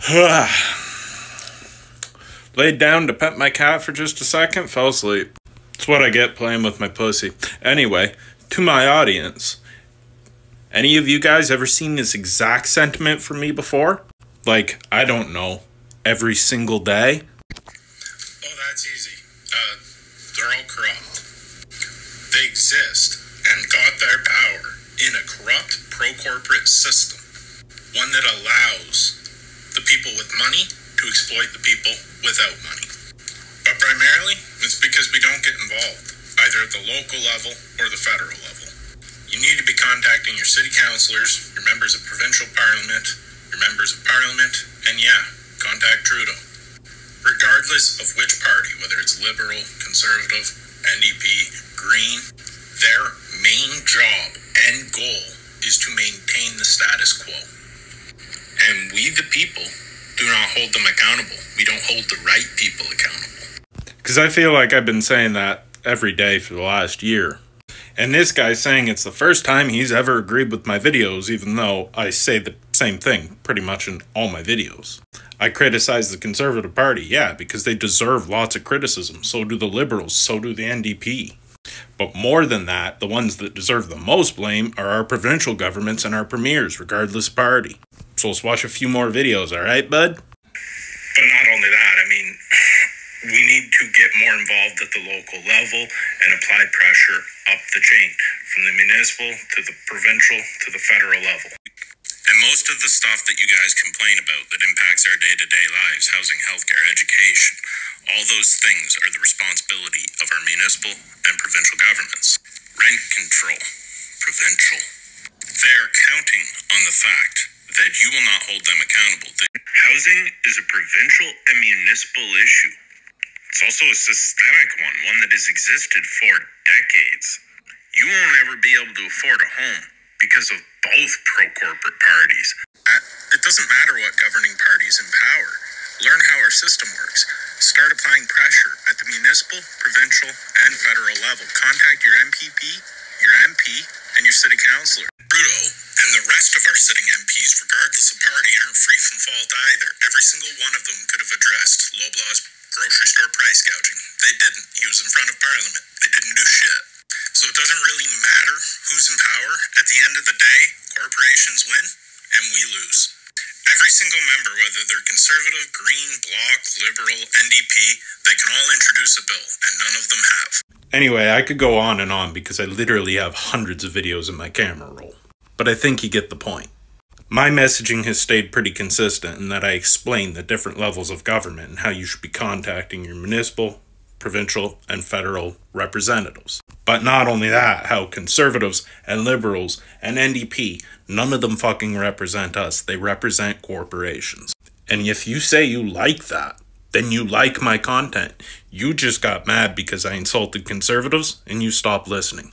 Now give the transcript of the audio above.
Laid down to pet my cat for just a second, fell asleep. It's what I get playing with my pussy. Anyway, to my audience, any of you guys ever seen this exact sentiment from me before? Like, I don't know, every single day? Oh, that's easy. Uh, they're all corrupt. They exist and got their power in a corrupt pro corporate system, one that allows the people with money to exploit the people without money. But primarily, it's because we don't get involved, either at the local level or the federal level. You need to be contacting your city councilors, your members of provincial parliament, your members of parliament, and yeah, contact Trudeau. Regardless of which party, whether it's Liberal, Conservative, NDP, Green, their main job and goal is to maintain the status quo. We, the people, do not hold them accountable. We don't hold the right people accountable. Because I feel like I've been saying that every day for the last year. And this guy's saying it's the first time he's ever agreed with my videos, even though I say the same thing pretty much in all my videos. I criticize the Conservative Party, yeah, because they deserve lots of criticism. So do the Liberals, so do the NDP. But more than that, the ones that deserve the most blame are our provincial governments and our premiers, regardless party. So let's watch a few more videos, alright, bud? But not only that, I mean, we need to get more involved at the local level and apply pressure up the chain, from the municipal to the provincial to the federal level. And most of the stuff that you guys complain about that impacts our day to day lives housing, healthcare, education all those things are the responsibility of our municipal and provincial governments. Rent control, provincial. They are counting on the fact that you will not hold them accountable. Housing is a provincial and municipal issue. It's also a systemic one, one that has existed for decades. You won't ever be able to afford a home because of both pro corporate parties. Uh, It doesn't matter what governing party's in power. Learn how our system works. Start applying pressure at the municipal, provincial, and federal level. Contact your MPP, your MP, and your city councilor. Trudeau and the rest of our sitting MPs, regardless of party, aren't free from fault either. Every single one of them could have addressed Loblaw's grocery store price gouging. They didn't. He was in front of Parliament. They didn't do shit. So it doesn't really matter who's in power. At the end of the day, corporations win and we lose. Every single member, whether they're conservative, green, bloc, liberal, NDP, they can all introduce a bill, and none of them have. Anyway, I could go on and on because I literally have hundreds of videos in my camera roll. But I think you get the point. My messaging has stayed pretty consistent in that I explain the different levels of government and how you should be contacting your municipal, provincial, and federal representatives. But not only that, how conservatives and liberals and NDP, none of them fucking represent us. They represent corporations. And if you say you like that, then you like my content. You just got mad because I insulted conservatives and you stopped listening.